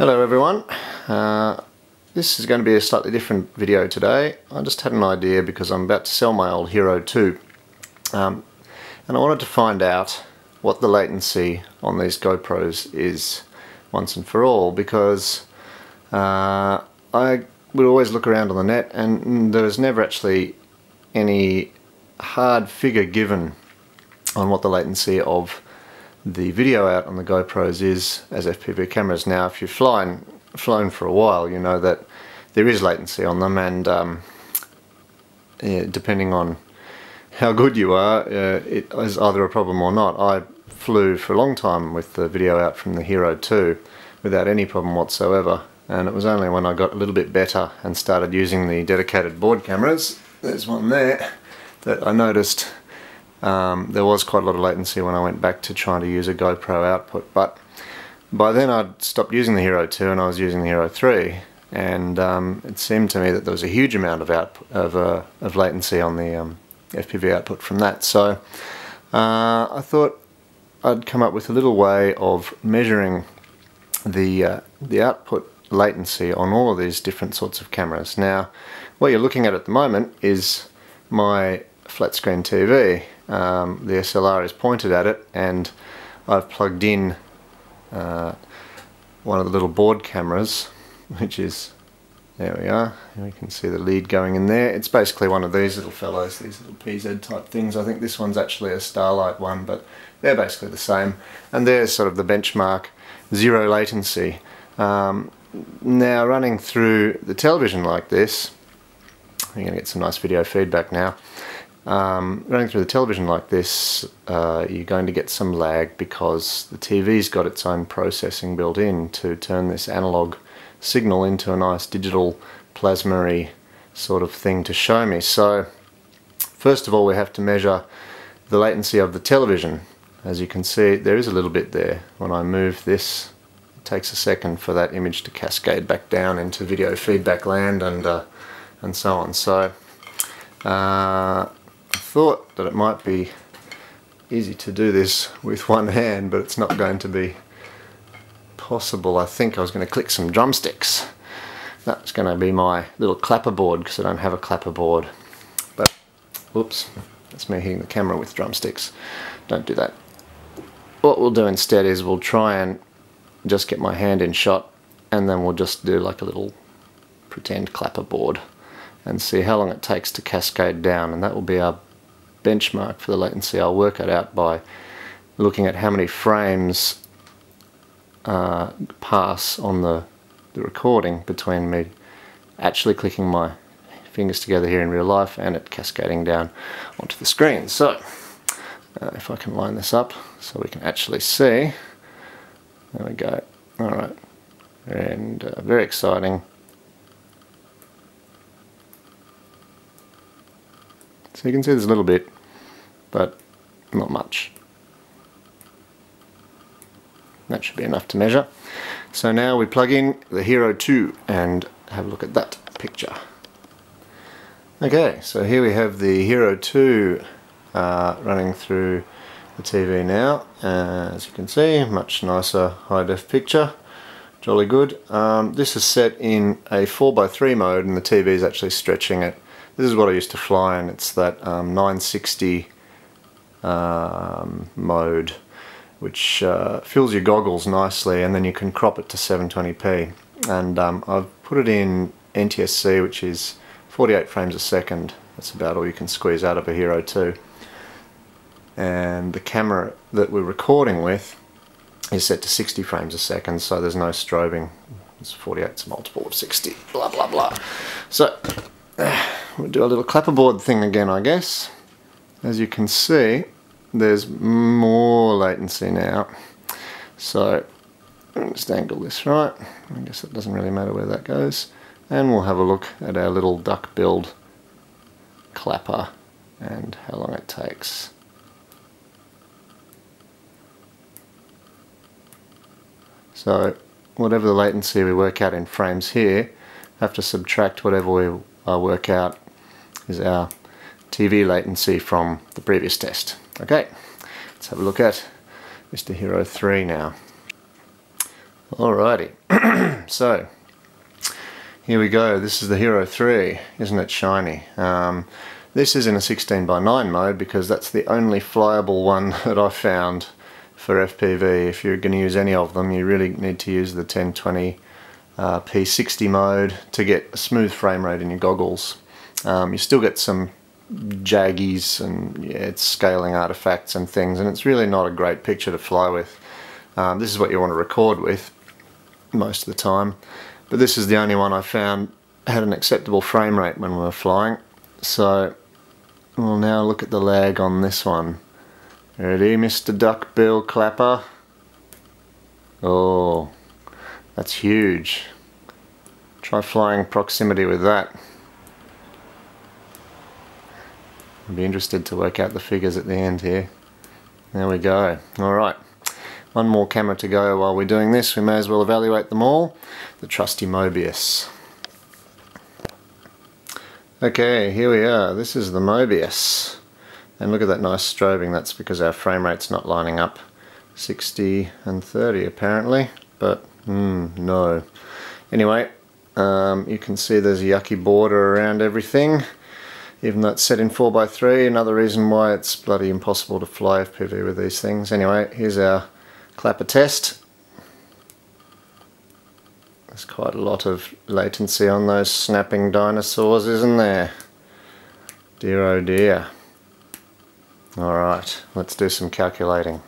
Hello everyone. Uh, this is going to be a slightly different video today. I just had an idea because I'm about to sell my old Hero 2 um, and I wanted to find out what the latency on these GoPros is once and for all because uh, I would always look around on the net and there was never actually any hard figure given on what the latency of the video out on the GoPros is as FPV cameras. Now if you've flown, flown for a while you know that there is latency on them and um, yeah, depending on how good you are uh, it is either a problem or not. I flew for a long time with the video out from the Hero 2 without any problem whatsoever and it was only when I got a little bit better and started using the dedicated board cameras, there's one there, that I noticed um, there was quite a lot of latency when I went back to trying to use a GoPro output, but by then I'd stopped using the Hero 2 and I was using the Hero 3, and um, it seemed to me that there was a huge amount of output, of, uh, of latency on the um, FPV output from that. So uh, I thought I'd come up with a little way of measuring the uh, the output latency on all of these different sorts of cameras. Now, what you're looking at at the moment is my flat screen TV um, the SLR is pointed at it and I've plugged in uh, one of the little board cameras which is there we are. We can see the lead going in there. It's basically one of these little fellows these little PZ type things. I think this one's actually a Starlight one but they're basically the same. And there's sort of the benchmark zero latency. Um, now running through the television like this you're going to get some nice video feedback now um, running through the television like this, uh, you're going to get some lag because the TV's got its own processing built in to turn this analog signal into a nice digital plasma sort of thing to show me. So first of all we have to measure the latency of the television. As you can see there is a little bit there. When I move this it takes a second for that image to cascade back down into video feedback land and, uh, and so on. So uh, thought that it might be easy to do this with one hand, but it's not going to be possible. I think I was going to click some drumsticks. That's going to be my little clapper board because I don't have a clapper board. But, whoops, that's me hitting the camera with drumsticks. Don't do that. What we'll do instead is we'll try and just get my hand in shot and then we'll just do like a little pretend clapper board and see how long it takes to cascade down and that will be our benchmark for the latency, I'll work it out by looking at how many frames uh, pass on the, the recording between me actually clicking my fingers together here in real life and it cascading down onto the screen. So, uh, if I can line this up so we can actually see, there we go, alright, and uh, very exciting. So you can see there's a little bit, but not much. That should be enough to measure. So now we plug in the Hero 2 and have a look at that picture. Okay, so here we have the Hero 2 uh, running through the TV now. Uh, as you can see, much nicer high def picture. Jolly good. Um, this is set in a 4x3 mode and the TV is actually stretching it this is what I used to fly and it's that um, 960 um, mode which uh, fills your goggles nicely and then you can crop it to 720p and um, I've put it in NTSC which is 48 frames a second. That's about all you can squeeze out of a Hero 2 and the camera that we're recording with is set to 60 frames a second so there's no strobing. It's 48 it's multiple of 60 blah blah blah. So we'll do a little clapperboard thing again I guess. As you can see there's more latency now. So just angle this right. I guess it doesn't really matter where that goes. And we'll have a look at our little duckbill clapper and how long it takes. So whatever the latency we work out in frames here have to subtract whatever we uh, work out is our TV latency from the previous test. Okay, let's have a look at Mr. Hero 3 now. Alrighty, so, here we go. This is the Hero 3. Isn't it shiny? Um, this is in a 16 by 9 mode because that's the only flyable one that I found for FPV. If you're going to use any of them, you really need to use the 1020 uh, P60 mode to get a smooth frame rate in your goggles. Um, you still get some jaggies and yeah, it's scaling artifacts and things and it's really not a great picture to fly with. Um, this is what you want to record with most of the time but this is the only one I found had an acceptable frame rate when we were flying so we'll now look at the lag on this one. Ready Mr. Duckbill Clapper? Oh that's huge. Try flying proximity with that. I'd be interested to work out the figures at the end here. There we go. Alright. One more camera to go while we're doing this. We may as well evaluate them all. The trusty Mobius. Okay, here we are. This is the Mobius. And look at that nice strobing. That's because our frame rate's not lining up. 60 and 30 apparently. But, mm, no. Anyway, um, you can see there's a yucky border around everything even though it's set in 4x3 another reason why it's bloody impossible to fly FPV with these things. Anyway here's our clapper test. There's quite a lot of latency on those snapping dinosaurs isn't there? Dear oh dear. Alright let's do some calculating.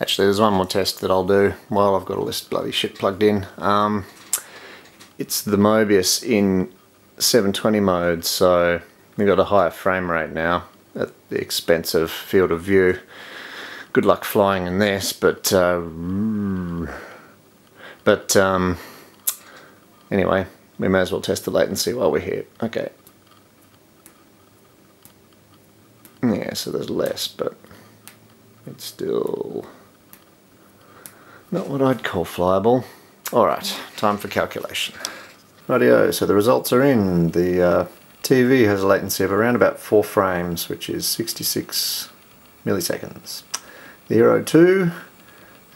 Actually there's one more test that I'll do while I've got all this bloody shit plugged in. Um, it's the Mobius in 720 mode so we've got a higher frame rate now at the expense of field of view. Good luck flying in this but uh, but um, anyway we may as well test the latency while we're here. Okay. Yeah so there's less but it's still not what I'd call flyable. Alright time for calculation Radio, so the results are in. The uh, TV has a latency of around about 4 frames, which is 66 milliseconds. The Hero 2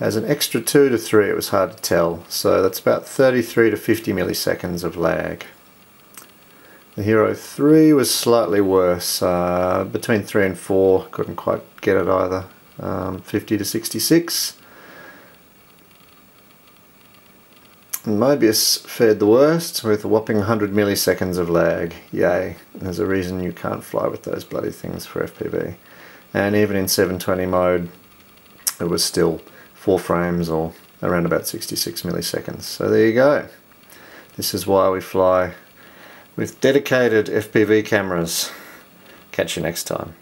has an extra 2 to 3, it was hard to tell, so that's about 33 to 50 milliseconds of lag. The Hero 3 was slightly worse, uh, between 3 and 4, couldn't quite get it either, um, 50 to 66. Mobius fared the worst with a whopping 100 milliseconds of lag. Yay. There's a reason you can't fly with those bloody things for FPV. And even in 720 mode, it was still 4 frames or around about 66 milliseconds. So there you go. This is why we fly with dedicated FPV cameras. Catch you next time.